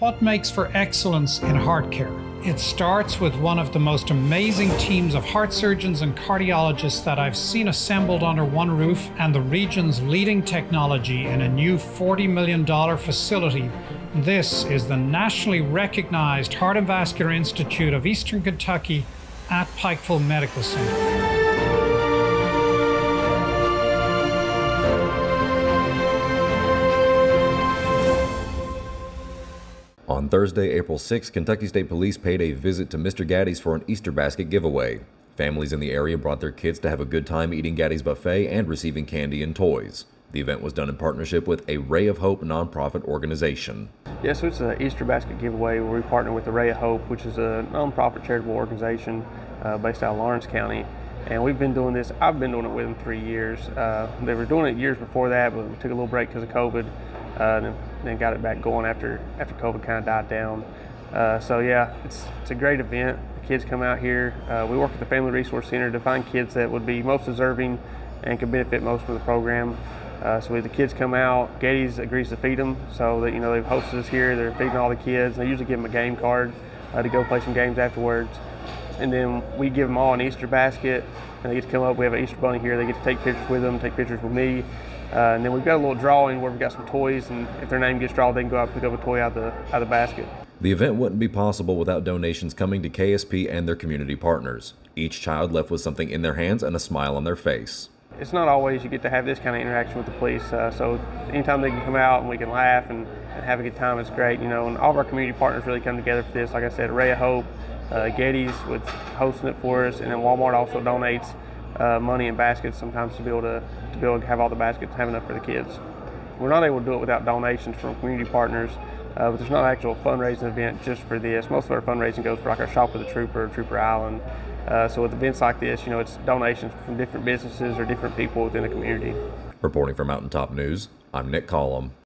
What makes for excellence in heart care? It starts with one of the most amazing teams of heart surgeons and cardiologists that I've seen assembled under one roof and the region's leading technology in a new $40 million facility. This is the nationally recognized Heart and Vascular Institute of Eastern Kentucky at Pikeville Medical Center. On Thursday, April 6, Kentucky State Police paid a visit to Mr. Gatti's for an Easter basket giveaway. Families in the area brought their kids to have a good time eating Gatti's buffet and receiving candy and toys. The event was done in partnership with a Ray of Hope nonprofit organization. Yes, so it's an Easter basket giveaway where we partner with the Ray of Hope, which is a nonprofit charitable organization uh, based out of Lawrence County. And we've been doing this, I've been doing it with them three years. Uh, they were doing it years before that, but we took a little break because of COVID. Uh, and then got it back going after after COVID kind of died down. Uh, so yeah, it's it's a great event. The kids come out here. Uh, we work at the Family Resource Center to find kids that would be most deserving and could benefit most from the program. Uh, so the kids come out, Gatti's agrees to feed them. So that you know they've hosted us here. They're feeding all the kids. They usually give them a game card uh, to go play some games afterwards. And then we give them all an Easter basket, and they get to come up. We have an Easter bunny here. They get to take pictures with them, take pictures with me. Uh, and then we've got a little drawing where we've got some toys, and if their name gets drawn, they can go out and pick up a toy out of the, out of the basket. The event wouldn't be possible without donations coming to KSP and their community partners. Each child left with something in their hands and a smile on their face. It's not always you get to have this kind of interaction with the police, uh, so anytime they can come out and we can laugh and, and, have a good time, it's great. You know, and all of our community partners really come together for this. Like I said, Ray of Hope, uh, Gatti's with hosting it for us, and then Walmart also donates uh, money and baskets sometimes to be able to, to be able to have all the baskets have enough for the kids. We're not able to do it without donations from community partners, uh, but there's not an actual fundraising event just for this. Most of our fundraising goes for like our Shop with a Trooper, Trooper Island. Uh, so with events like this, you know, it's donations from different businesses or different people within the community. Reporting for Mountaintop News, I'm Nick Collum.